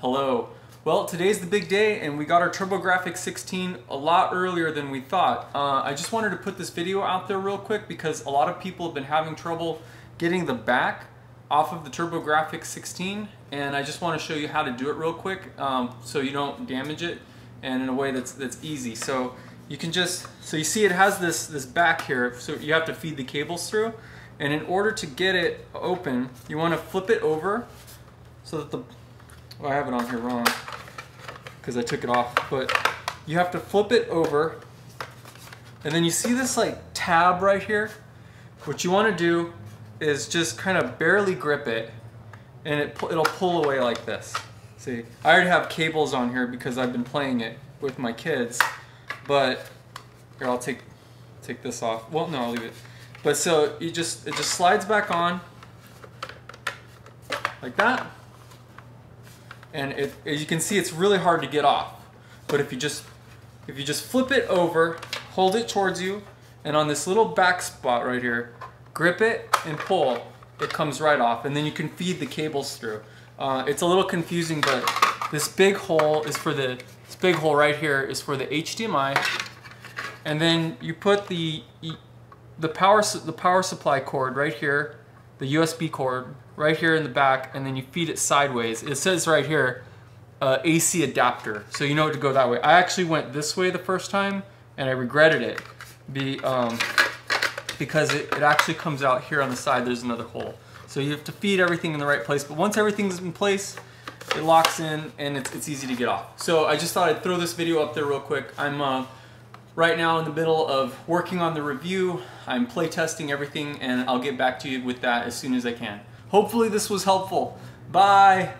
Hello. Well, today's the big day and we got our TurboGrafx 16 a lot earlier than we thought. Uh, I just wanted to put this video out there real quick because a lot of people have been having trouble getting the back off of the TurboGrafx 16 and I just want to show you how to do it real quick um, so you don't damage it and in a way that's that's easy. So you can just, so you see it has this, this back here, so you have to feed the cables through and in order to get it open, you want to flip it over so that the, well, I have it on here wrong because I took it off, but you have to flip it over and then you see this like tab right here. What you want to do is just kind of barely grip it and it, it'll pull away like this. See, I already have cables on here because I've been playing it with my kids, but here I'll take take this off. Well, no, I'll leave it. But so you just it just slides back on like that and it, as you can see it's really hard to get off. But if you just if you just flip it over hold it towards you and on this little back spot right here grip it and pull it comes right off. And then you can feed the cables through. Uh, it's a little confusing but this big hole is for the this big hole right here is for the HDMI and then you put the the power the power supply cord right here the USB cord right here in the back and then you feed it sideways. It says right here, uh, AC adapter. So you know to go that way. I actually went this way the first time and I regretted it be, um, because it, it actually comes out here on the side. There's another hole. So you have to feed everything in the right place. But once everything's in place, it locks in and it's, it's easy to get off. So I just thought I'd throw this video up there real quick. I'm uh, right now in the middle of working on the review. I'm playtesting everything and I'll get back to you with that as soon as I can. Hopefully this was helpful. Bye!